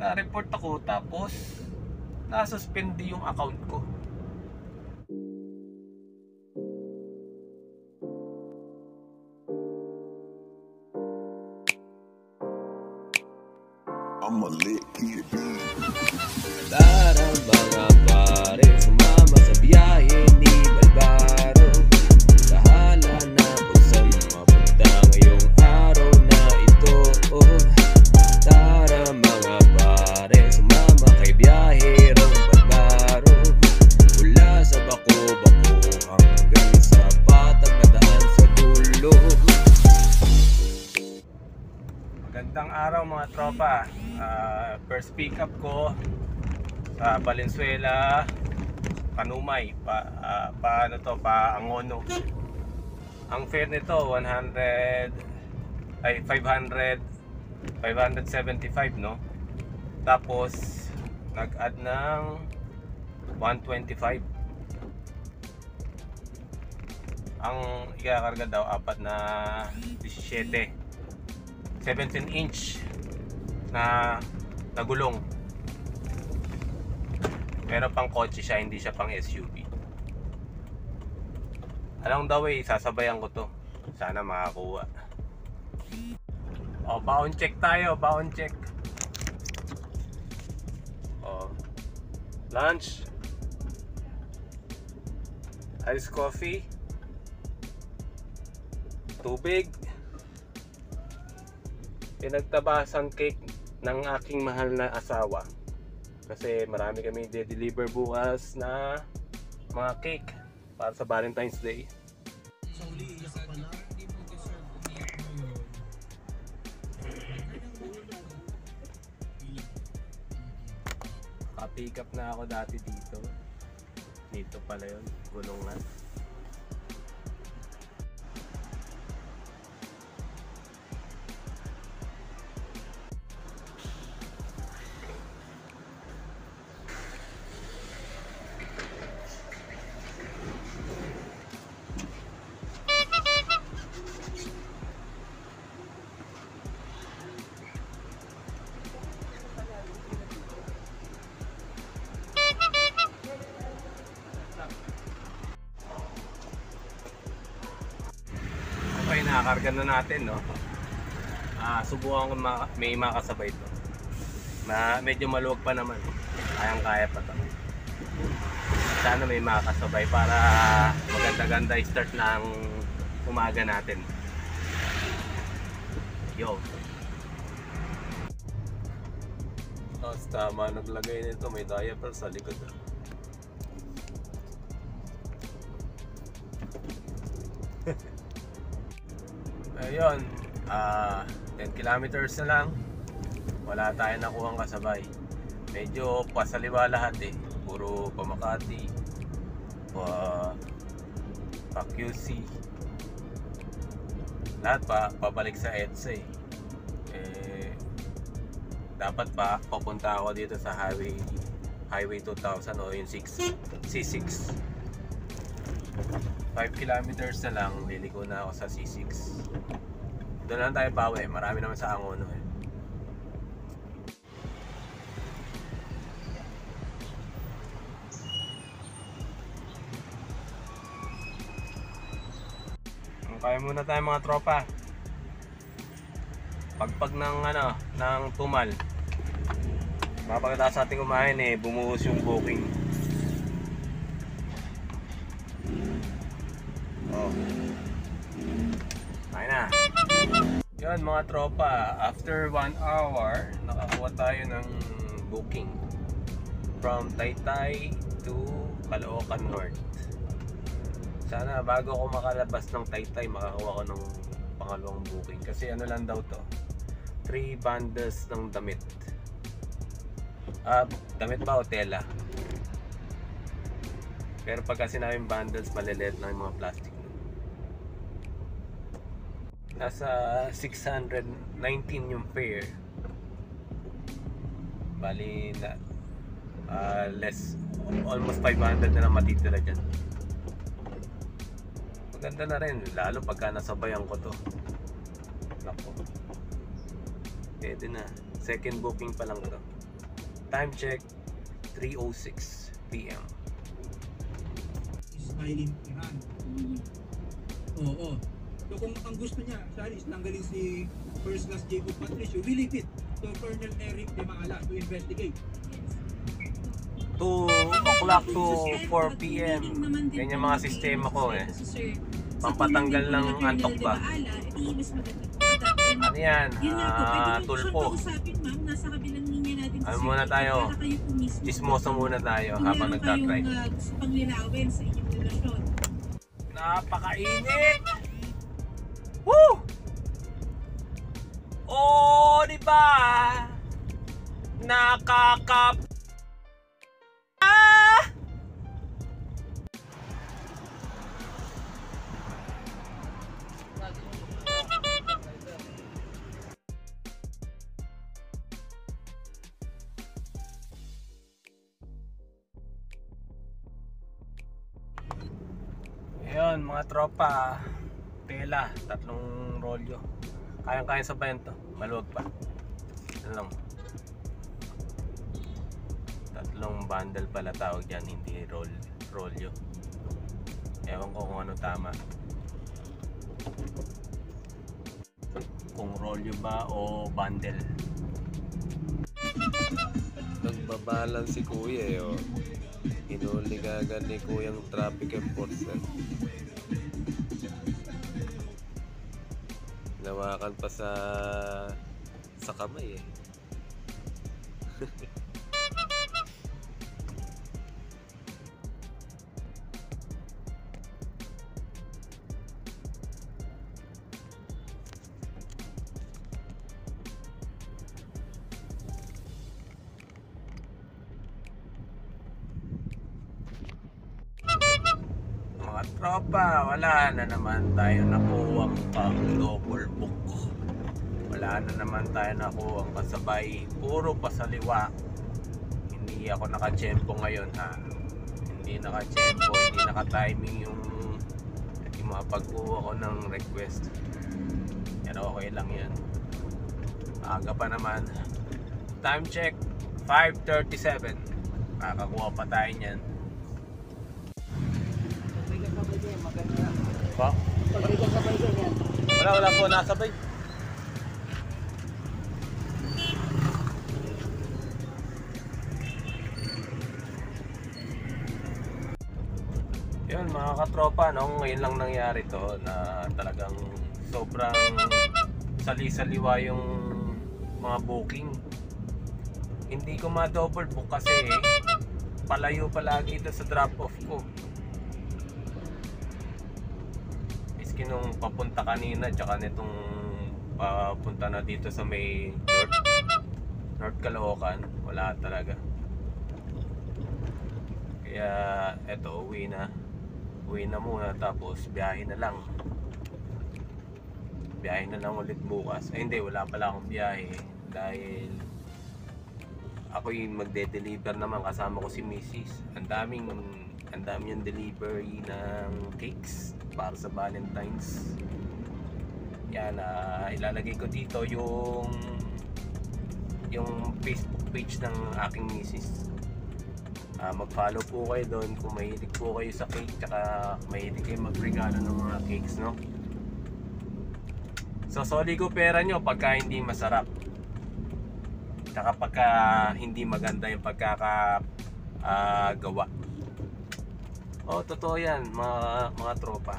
na-report ako tapos nasuspend yung account ko. Ah, first pick up ko sa Valenzuela, Kanumay, pa, ah, paano to, pa Angono. Ang fare nito 100 ay 500 575 no. Tapos nag-add ng 125. Ang ikakarga daw apat na 17 17 inch na nagulong. Pero pang kotse siya hindi siya pang SUV along the way sasabayan ko to. Sana makakuha. O baon check tayo baon check. O lunch. Iced coffee. Tubig. Pinagtabasan cake ng aking mahal na asawa. Kasi marami kami de-deliver bukas na mga cake para sa Valentine's Day. Ka-pick up na ako dati dito. Dito pala yun. Gulungan Okay, nakakarga na natin, no? Ah, subukan ko ma- may makasabay to. Na medyo maluwag pa naman. Kayang-kaya pa to. Sana may makasabay para maganda-ganda start ng umaga natin. Yo. Tapos tama naglagay nito, may diaper sa likod. ah. Ayun, ah 10 kilometers na lang. Wala tayong nakuhang kasabay. Medyo pasaliwa lahat eh. Puro pa Makati, pa, pa QC. Lahat pa pabalik sa EDSA eh. eh. Dapat pa papunta ako dito sa highway Highway 2000 o yung 6 C6 5 kilometers na lang, liliko na ako sa C6. Doon lang tayo bawi, marami naman sa Angono eh. Kaya muna tayo mga tropa. Pagpag ng ano, ng tumal. Mapagkatapos natin kumain eh, bumuhos yung booking. Yun mga tropa, after 1 hour, nakakuha tayo ng booking from Taytay to Caloocan North. Sana bago ako makalabas ng Taytay, makakuha ko ng pangalawang booking. Kasi ano lang daw to, 3 bundles ng damit. Ah, damit ba o tela? Pero pagka sinabing bundles, malilit na yung mga plastic. Nasa 619 yung fare. Bali na ah, less almost 500 na lang matitira dyan. Maganda na rin, lalo pagka nasabayan ko to. Nako. Pwede na. Second booking pa lang to. Time check 3:06 p.m. Smiling Iran. Oo. So kung ang gusto niya, sana is tanggalin si First Class Jacob Patricio, leave it to Colonel Eric De Maala to investigate. 2 o'clock to 4 p.m. Ganyan mga sistema ko eh. Pampatanggal ng antok ba? Ano yan? Ah, tulpo. Ano muna tayo? Chismoso muna tayo habang nagtatry. relasyon. Napakainit! Woo! Oh, di ba? Nakaka Ah! Ayun, mga tropa. Tela, tatlong rolyo. Kayang-kaya sa bento. Maluwag pa. Yan lang. Tatlong bundle pala tawag dyan, hindi roll, rolyo. Ewan ko kung ano tama. Kung rolyo ba o bundle. Nagbabalance si kuya eh oh. Inuligagan ni kuyang traffic enforcer. Nawakan pa sa sa kamay eh. wala na naman tayo nakuwang pang double book. Wala na naman tayo nakuwang kasabay. Puro pasaliwa. Hindi ako nakachempo ngayon ha. Hindi nakachempo, hindi naka-timing yung yung mga pagkuha ko ng request. Yan okay lang yan. Aga pa naman. Time check, 5.37. Makakakuha pa tayo niyan. Pa? Wala, wala po nasabay. Yun mga katropa, no? ngayon lang nangyari to na talagang sobrang sali-saliwa yung mga booking. Hindi ko ma-double book kasi palayo palagi ito sa drop-off ko. Miski nung papunta kanina tsaka nitong papunta na dito sa may North, North Caloocan, wala talaga. Kaya eto uwi na. Uwi na muna tapos biyahe na lang. Biyahe na lang ulit bukas. Ay hindi, wala pala akong biyahe dahil ako yung magde-deliver naman kasama ko si Mrs. Ang daming ang dami yung delivery ng cakes para sa Valentine's. Yan, ah, ilalagay ko dito yung yung Facebook page ng aking misis. Ah, mag-follow po kayo doon kung mahilig po kayo sa cake tsaka mahilig kayo magregalo ng mga cakes, no? So, soli ko pera nyo pagka hindi masarap. Tsaka pagka hindi maganda yung pagkaka ah, gawa. Oh, totoo yan, mga, mga tropa.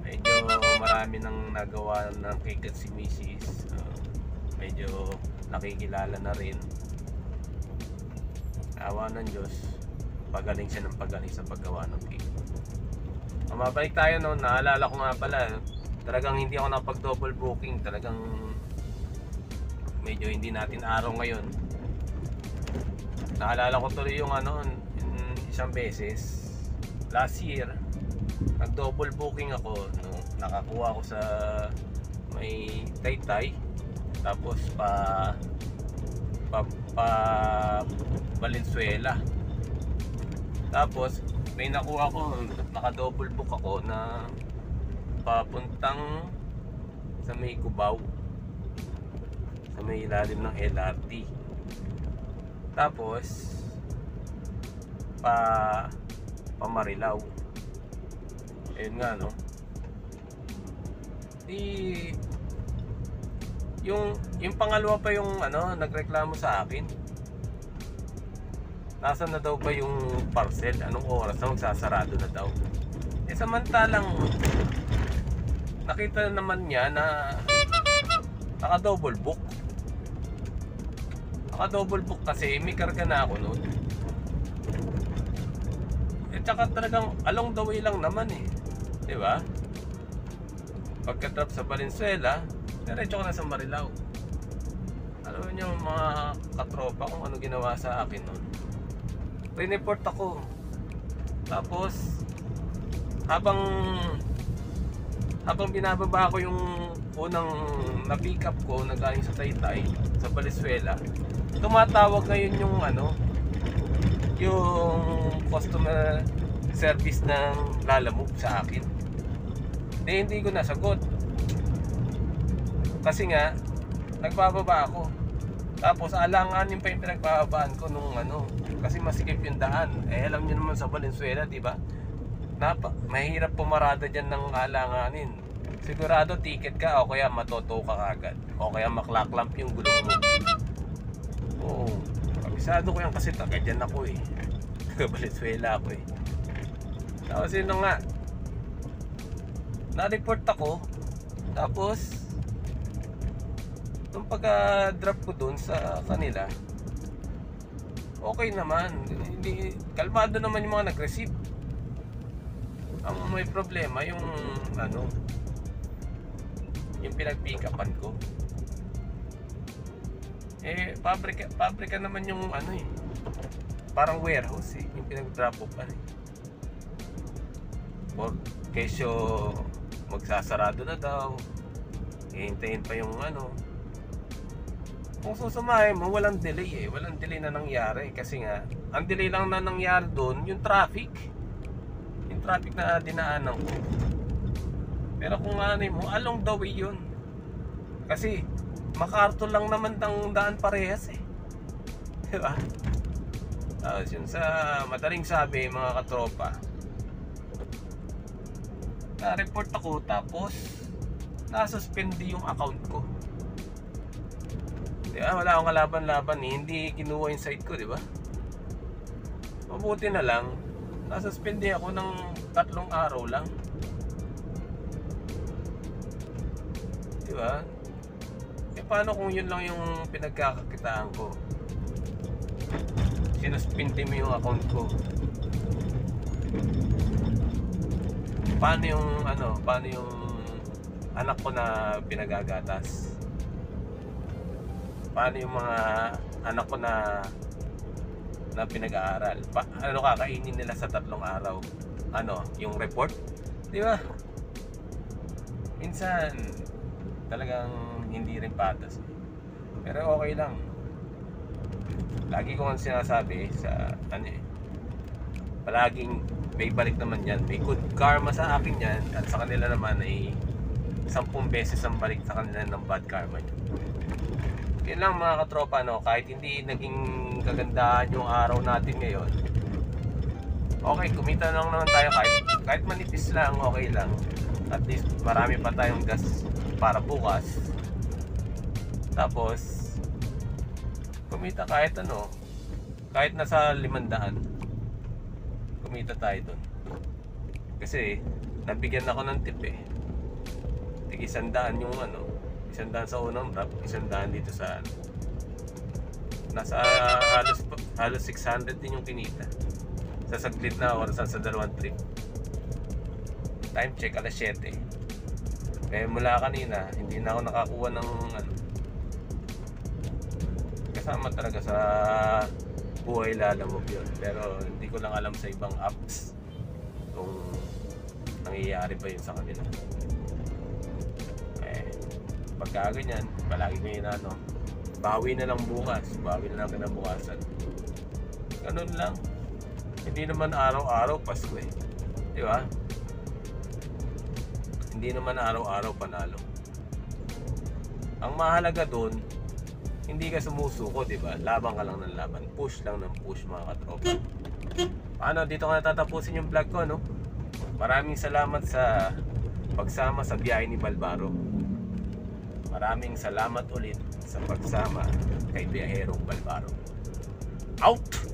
Medyo marami nang nagawa ng cake at si Mrs. Ah, medyo nakikilala na rin. Awa ng Diyos, pagaling siya ng pagaling sa paggawa ng cake. Ah, mabalik tayo no, naalala ko nga pala, talagang hindi ako napag double booking, talagang medyo hindi natin araw ngayon. Naalala ko tuloy yung ano, isang beses, last year, nag double booking ako, no, nakakuha ko sa may Taytay, tapos pa pa, pa Valenzuela. Tapos may nakuha ko, naka double book ako na papuntang sa may Cubao. Sa may ilalim ng LRT Tapos, pa pamarilaw. Ayun nga, no? Di, yung, yung pangalawa pa yung, ano, nagreklamo sa akin. Nasaan na daw ba yung parcel? Anong oras na magsasarado na daw? Eh, samantalang, nakita naman niya na naka-double book. Naka-double book kasi may karga na ako noon. Tsaka talagang along the way lang naman eh. Di ba? Pagka-drop sa Valenzuela, diretso ko na sa Marilao. Alam niyo mga katropa kung ano ginawa sa akin noon. Report ako. Tapos, habang habang binababa ko yung unang na-pick up ko na galing sa Taytay sa Valenzuela tumatawag ngayon yung ano yung customer service ng Lalamove sa akin eh hindi ko nasagot kasi nga nagbababa ako tapos alanganin pa yung pinagbababaan ko nung ano kasi masikip yung daan eh alam niyo naman sa Valenzuela di ba Napa, mahirap pumarada dyan ng alanganin. Sigurado ticket ka o kaya matoto ka kagad. O kaya maklaklamp yung gulong mo. Oo. Kabisado ko yan kasi taga dyan ako eh. Taga Valenzuela ako eh. Tapos yun nga. Na-report ako. Tapos, nung pagka-drop ko dun sa kanila, okay naman. Hindi, kalmado naman yung mga nag-receive ang may problema yung ano yung pinag-pick upan ko eh pabrika pabrika naman yung ano eh parang warehouse eh yung pinag-drop upan eh or kesyo magsasarado na daw hihintayin pa yung ano kung susumahin mo walang delay eh walang delay na nangyari kasi nga ang delay lang na nangyari doon yung traffic yung traffic na dinaanan ko. Pero kung ano mo, along the way yun. Kasi, makarto lang naman ang daan parehas eh. Diba? Tapos yun sa madaling sabi mga katropa. Na-report ako tapos nasuspindi yung account ko. Di ba? Wala akong kalaban-laban eh. Hindi kinuha yung site ko, di ba? Mabuti na lang, nasuspindi ako ng tatlong araw lang. Di ba? Eh paano kung yun lang yung pinagkakakitaan ko? Sinuspindi mo yung account ko. Paano yung ano, paano yung anak ko na pinagagatas? Paano yung mga anak ko na na pinag-aaral. Pa, ano kakainin nila sa tatlong araw? Ano, yung report? Di ba? Minsan, talagang hindi rin patas. Pero okay lang. Lagi ko ang sinasabi sa ano eh. Palaging may balik naman yan. May good karma sa akin yan. At sa kanila naman ay sampung beses ang balik sa kanila ng bad karma yan. Yun lang mga katropa no, kahit hindi naging kagandahan yung araw natin ngayon. Okay, kumita lang naman tayo kahit kahit manipis lang, okay lang. At least marami pa tayong gas para bukas. Tapos kumita kahit ano, kahit nasa limandaan. Kumita tayo doon. Kasi nabigyan ako ng tip eh. Tig isandaan yung ano, isandaan sa unang drop, isandaan dito sa ano. Nasa halos halos 600 din yung kinita. Sa saglit na orasan sa dalawang trip. Time check alas 7. Kaya mula kanina, hindi na ako nakakuha ng ano. Kasama talaga sa buhay lalamog yun. Pero hindi ko lang alam sa ibang apps kung nangyayari ba yun sa kanila. Eh, pagka ganyan, palagi ko yun ano, bawi na lang bukas, bawi na lang kinabukasan. Ganun lang. Hindi naman araw-araw Pasko eh. Di ba? Hindi naman araw-araw panalo. Ang mahalaga doon, hindi ka sumusuko, di ba? Laban ka lang ng laban. Push lang ng push, mga katropa. Paano, dito ko natatapusin yung vlog ko, no? Maraming salamat sa pagsama sa biyahe ni Balbaro. Maraming salamat ulit sa pagsama kay Biyaherong Balbaro. Out!